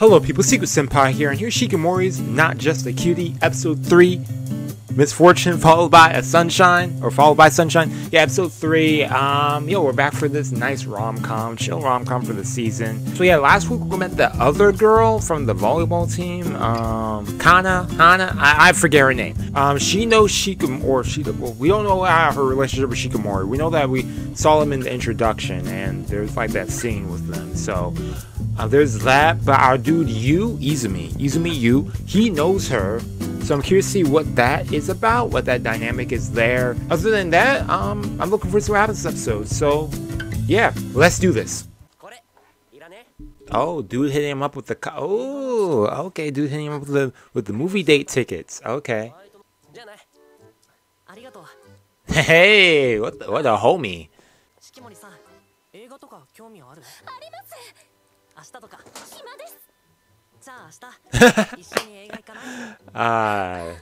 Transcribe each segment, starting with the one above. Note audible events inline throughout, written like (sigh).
Hello people, Seku Senpai here, and here's Shikimori's Not Just a Cutie, Episode 3, Misfortune followed by a Sunshine, or followed by Sunshine. Yeah, Episode 3, um, yo, we're back for this nice rom-com, chill rom-com for the season. So yeah, last week we met the other girl from the volleyball team, um, Kana, Hana, I, I forget her name. Um, she knows Shikimori, or she, well, we don't know how her relationship with Shikimori. We know that we saw him in the introduction, and there's like that scene with them, so... Uh, there's that, but our dude Yu, Izumi, Izumi Yu, he knows her. So I'm curious to see what that is about, what that dynamic is there. Other than that, um, I'm looking forward to what happens this episode. So, yeah, let's do this. Oh, dude hitting him up with the oh, okay, dude hitting him up with the with the movie date tickets. Okay. Hey, what the, what a homie uh,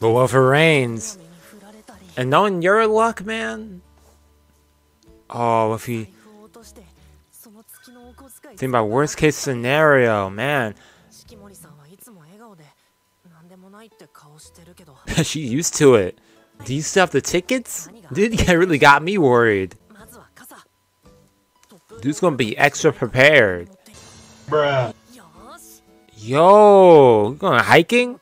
the Loafer reigns. And knowing your luck, man. Oh, if he. Think about worst case scenario, man. (laughs) She used to it. Do you still have the tickets? (laughs) Dude, that really got me worried. Dude's gonna be extra prepared. Bruh. Yo, going hiking?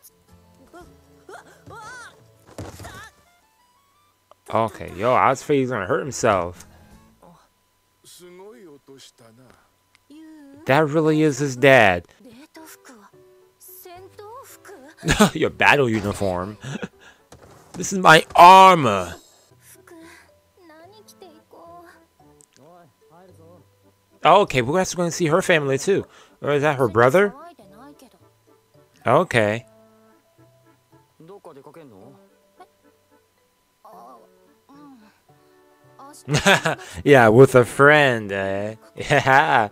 Okay, yo, I was afraid he's gonna hurt himself. That really is his dad. (laughs) Your battle uniform. (laughs) this is my armor. Oh, okay, we're also going to see her family too. Or is that her brother? Okay. (laughs) yeah, with a friend, eh? Yeah.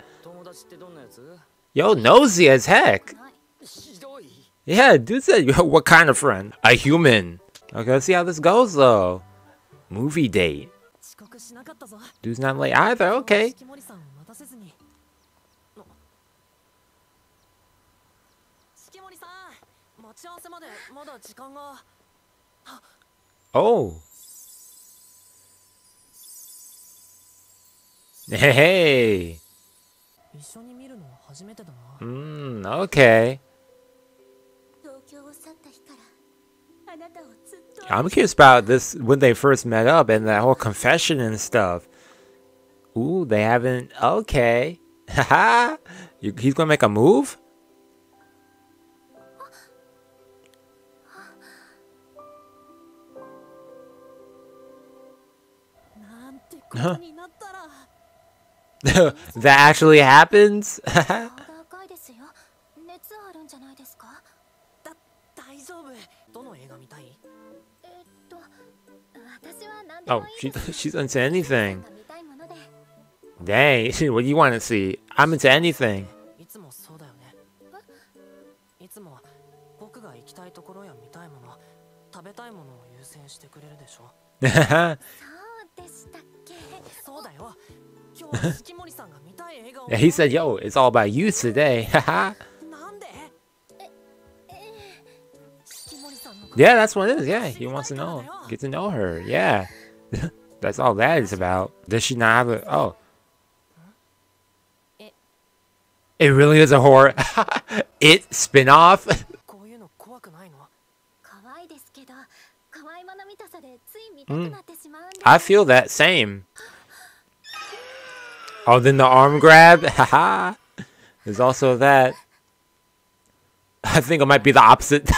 Yo, nosy as heck. Yeah, dude said, yo, what kind of friend? A human. Okay, let's see how this goes though. Movie date. Dude's not late either, okay. Oh. oh. Hey. Hmm, okay. I'm curious about this when they first met up and that whole confession and stuff. Ooh, they haven't. Okay. (laughs) Haha. he's gonna make a move? Huh. (laughs) that actually happens? (laughs) Oh, she, (laughs) she's into anything. Dang! (laughs) what do you want to see? I'm into anything. yeah, (laughs) he said, yo, it's all about you today. yeah, that's what it is. Yeah, he wants to know, get to know her. Yeah. (laughs) That's all that is about. Does she not have a... Oh. It, it really is a horror. (laughs) it spin-off? (laughs) mm. I feel that same. Oh, then the arm grab? Haha. There's also that. I think it might be the opposite.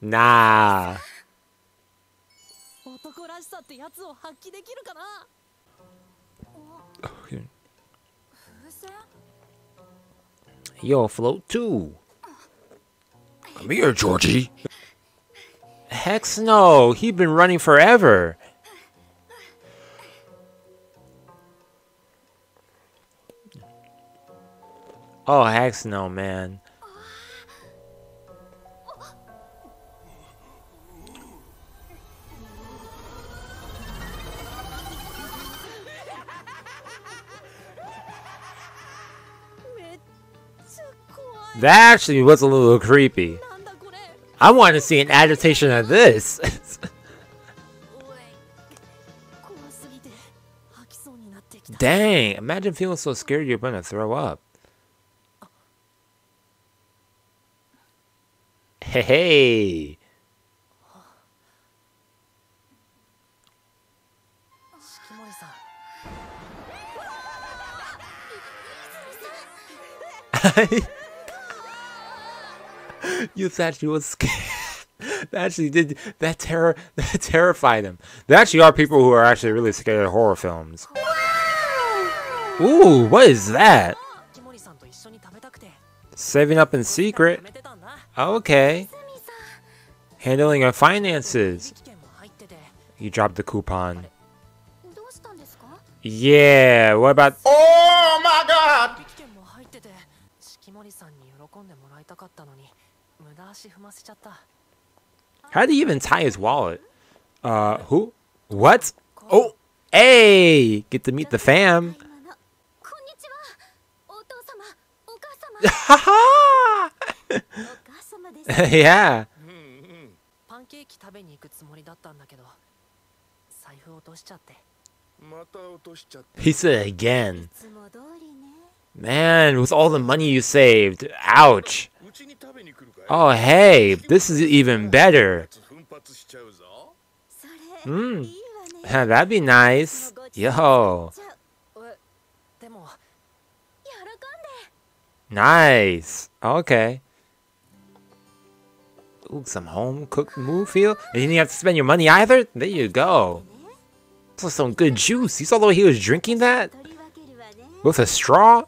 nah. 男らしさってやつを発揮できるかな 風船 Yo, float too. Come here, Georgie. Heck no. He's been running forever. Oh, heck no, man. That actually was a little creepy. I want to see an adaptation of this. (laughs) Dang, imagine feeling so scared you're going to throw up. Hey, hey. (laughs) (laughs) you thought she was scared. (laughs) That actually did that terror (laughs) that terrified them. There actually are people who are actually really scared of horror films. Ooh, what is that? Saving up in secret. Okay. Handling our finances. You dropped the coupon. Yeah, what about Oh my god! 入ってて式守さんに喜んでもらいたかったのに無駄足踏ませちゃった How did he even tie his wallet? Uh, who? What? Oh, hey! Get to meet the fam. 買い物こんにちはお父様お母様 Haha! お母様です yeah. パンケーキ食べに行くつもりだったんだけど財布落としちゃってまた落としちゃった He said it again. いつも通りね Man, with all the money you saved. Ouch. うちに食べに来るかい Oh, hey, this is even better. Hmm, that'd be nice. Yo. Nice. Okay. Ooh, some home-cooked Moofield. And you didn't have to spend your money either? There you go. So some good juice. You saw the way he was drinking that? With a straw?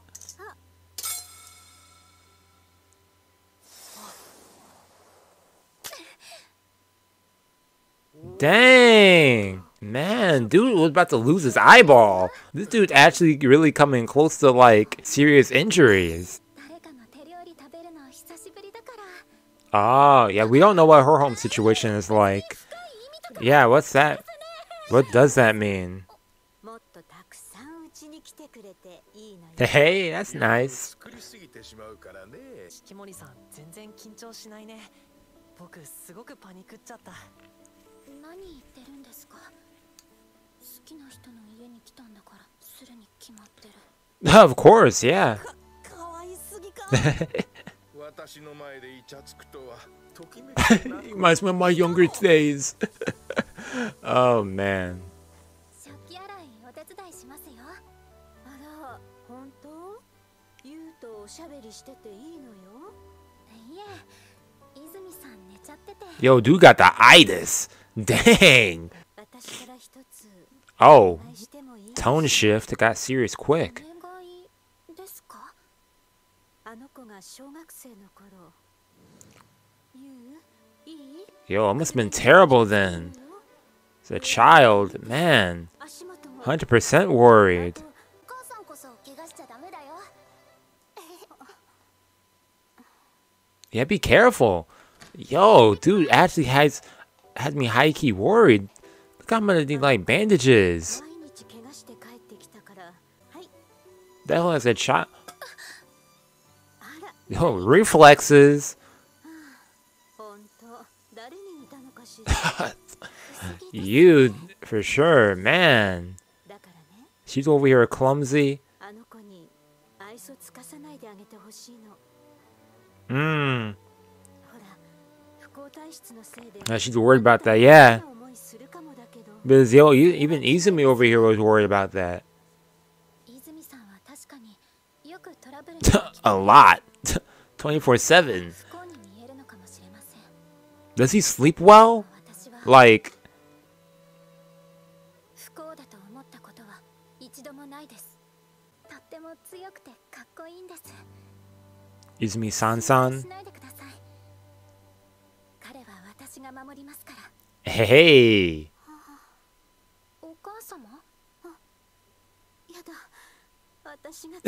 Dang. Man, dude was about to lose his eyeball. This dude's actually really coming close to, like, serious injuries. Oh, yeah, we don't know what her home situation is like. Yeah, what's that? What does that mean? Hey, that's nice. 何言ってるんですか好きな人の家に来たんだからするに決まってる Of course, yeah. (laughs) 可愛すぎか私の前でイチャつくとはと(laughs) (laughs) きめくな Reminds me of my younger days. oh man. 食器洗いお手伝いしますよあら本当ゆうとおしゃべりしてていいのよいえ泉さん寝ちゃってて Yo, dude got the itis. Dang. 私から一つ Oh, お願いしてもいい tone shift got serious お quick. 願いですかあの子が小学生の頃ゆういい Yo, it must have been terrible then. As a child, man. 足元も 100% worried. お母さんこそ怪我しちゃダメだよ Yeah, be careful. Yo, dude actually has had me high key worried. Look, I'm gonna need like bandages. The hell is that shot? (laughs) Yo, reflexes. (laughs) you, for sure, man. She's over here clumsy. Mmm. Now she's worried about that. Yeah. But Zio, even Izumi over here was worried about that. (laughs) a lot. (laughs) 24-7. Does he sleep well? Like... Izumi-san-san? 私が守りますから Hey. お母様やだ私が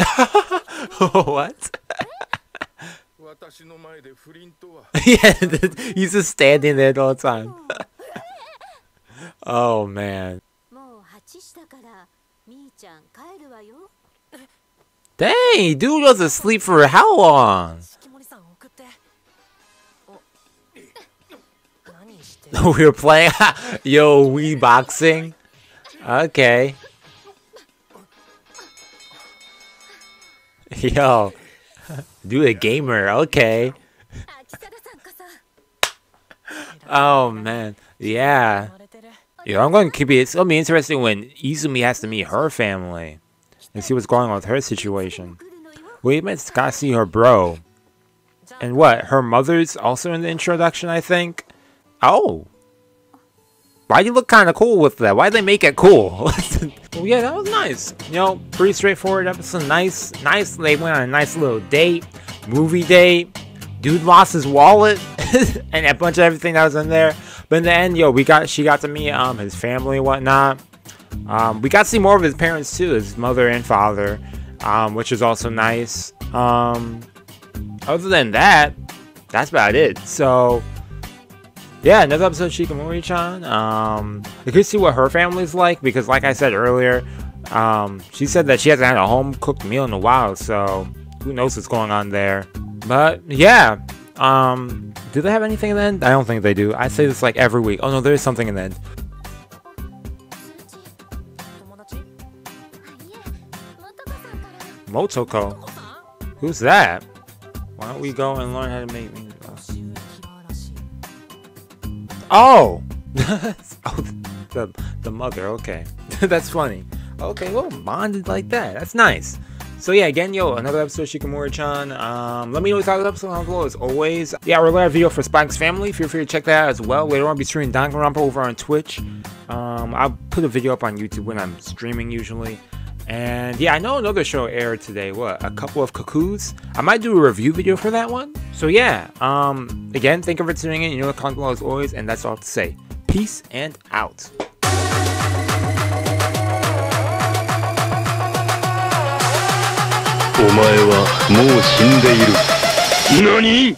what? (laughs) 私(laughs) の前で不倫とは yeah, (laughs) he's just standing there the whole time. oh man. もう8時だからみーちゃん帰るわよ Dang, dude was asleep for how long? (laughs) we were playing? (laughs) Yo, we boxing? Okay. (laughs) Yo, do a gamer. Okay. oh, man. Yeah. yeah. I'm going to keep it. It's going to be interesting when Izumi has to meet her family and see what's going on with her situation. We met scotty her bro. And what? Her mother's also in the introduction, I think? Oh. Why do you look kind of cool with that? Why they make it cool? (laughs) well, yeah, that was nice. You know, pretty straightforward episode. Nice, nice. They went on a nice little date, movie date. Dude lost his wallet (laughs) and a bunch of everything that was in there. But in the end, yo, we got she got to meet um his family and whatnot. Um, we got to see more of his parents too, his mother and father, um, which is also nice. Um, other than that, that's about it. So, yeah, another episode of Shikimori-chan. Um, I could see what her family's like because, like I said earlier, um, she said that she hasn't had a home cooked meal in a while, so who knows what's going on there. But yeah, um, do they have anything in the end? I don't think they do. I say this like every week. Oh no, there is something in the end. Motoko? Who's that? Why don't we go and learn how to make Oh! (laughs) oh, the the mother. Okay, (laughs) that's funny. Okay, well, bonded like that. That's nice. So yeah, again, yo, another episode of Shikimori-chan. Um, let me know what you thought of the episode down below, as always. Yeah, we're have a video for Spy x Family. Feel free to check that out as well. Later on, I'll be streaming Danganronpa over on Twitch. Um, I'll put a video up on YouTube when I'm streaming usually. And yeah, I know another show aired today. What? A couple of cuckoos. I might do a review video for that one. So yeah. Um. Again, thank you for tuning in. You know the comment below as always, and that's all I have to say. Peace and out. お前はもう死んでいる何